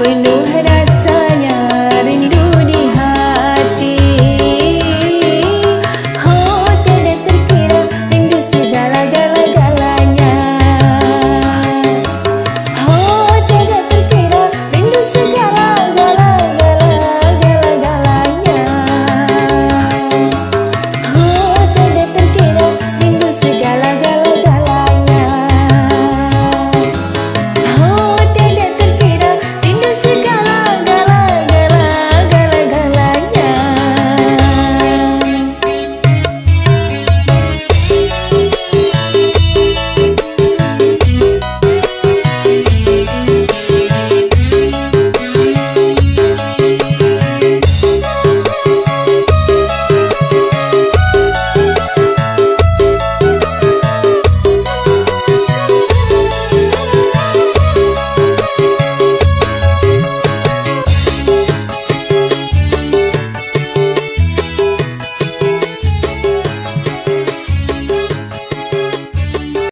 we knew